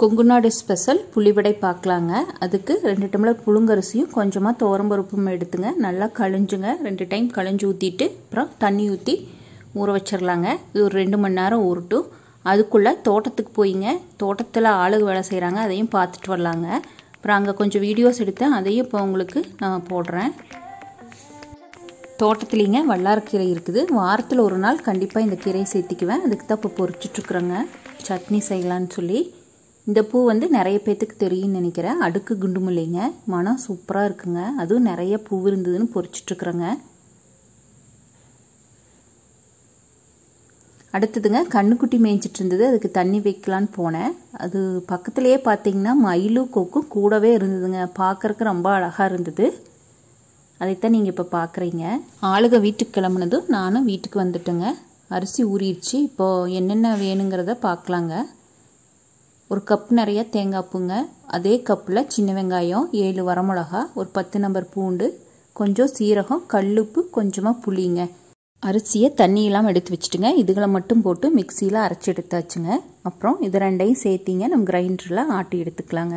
Kongunadu special புளிவடை பார்க்கலாங்க. அதுக்கு ரெண்டு டம்ளர் புழுங்கரிசியும் கொஞ்சமாக துவரம்பருப்பும் எடுத்துங்க. நல்லா கழிஞ்சுங்க. ரெண்டு டைம் கழிஞ்சு ஊற்றிட்டு அப்புறம் தண்ணி ஊற்றி ஊற வச்சிடலாங்க இது ஒரு ரெண்டு மணி நேரம் ஊறட்டும். அதுக்குள்ளே தோட்டத்துக்கு போயிங்க. தோட்டத்தில் ஆளுங்க வேலை செய்கிறாங்க அதையும் பார்த்துட்டு வரலாங்க. அப்புறம் அங்கே கொஞ்சம் வீடியோஸ் எடுத்தேன். அதையும் இப்போ உங்களுக்கு நான் போடுறேன். தோட்டத்துலேங்க வல்லாரக்கீரை இருக்குது. வாரத்தில் ஒரு நாள் கண்டிப்பாக இந்த கீரையை சேர்த்திக்குவேன். அதுக்கு தான் இப்போ பொறிச்சிட்ருக்குறேங்க. சட்னி செய்யலான்னு சொல்லி. இந்த பூ வந்து நிறைய பேர்த்துக்கு தெரியும்னு நினைக்கிறேன். அடுக்கு குண்டுமுல்லைங்க மனம் சூப்பராக இருக்குங்க. அதுவும் நிறைய பூ இருந்ததுன்னு பொறிச்சிட்ருக்குறேங்க. அடுத்ததுங்க கண்ணுக்குட்டி மேய்ஞ்சிட்டு இருந்தது அதுக்கு தண்ணி வைக்கலான்னு போனேன். அது பக்கத்துலேயே பார்த்தீங்கன்னா மயிலும் கொக்கும் கூடவே இருந்ததுங்க. பார்க்குறக்கு ரொம்ப அழகாக இருந்தது. அதைத்தான் நீங்கள் இப்போ பார்க்குறீங்க ஆளுக வீட்டுக்கு கிளம்புனதும் நானும் வீட்டுக்கு வந்துட்டேங்க. அரிசி ஊறிடுச்சு. இப்போது என்னென்ன வேணுங்கிறத பார்க்கலாங்க ஒரு கப் நிறைய தேங்காய் பூங்க. அதே கப்பில் சின்ன வெங்காயம் ஏழு வரமிளகா ஒரு பத்து நம்பர் பூண்டு கொஞ்சம் சீரகம் கல்லுப்பு கொஞ்சமாக புளிங்க. அரிசியை தண்ணி இல்லாமல் எடுத்து வச்சுட்டுங்க. இதுகளை மட்டும் போட்டு மிக்சியில் அரைச்சி எடுத்தாச்சுங்க. அப்புறம் இது ரெண்டையும் சேர்த்திங்க. நம்ம கிரைண்டரில் ஆட்டி எடுத்துக்கலாங்க.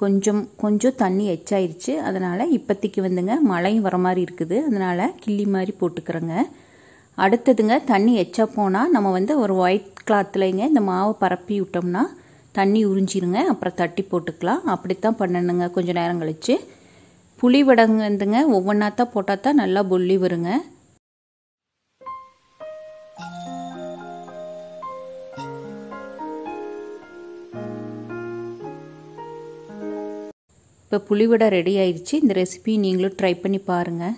கொஞ்சம் கொஞ்சம் தண்ணி எச்சாயிருச்சு. அதனால் இப்போத்திக்கு வந்துங்க மழையும் வர மாதிரி இருக்குது. அதனால் கிள்ளி மாதிரி போட்டுக்கிறேங்க. அடுத்ததுங்க தண்ணி எச்சா போனால் நம்ம வந்து ஒரு ஒயிட் கிளாத்துலைங்க இந்த மாவை பரப்பி விட்டோம்னா தண்ணி உறிஞ்சிருங்க. அப்புறம் தட்டி போட்டுக்கலாம். அப்படித்தான் பண்ணணுங்க கொஞ்சம் நேரம் கழிச்சு. புளி வடங்க வந்துங்க ஒவ்வொன்றா தான் போட்டால் தான் நல்லா பொல்லி வருங்க. இப்போ புளிவடை ரெடி ஆயிடுச்சு இந்த ரெசிபி நீங்களும் ட்ரை பண்ணி பாருங்கள்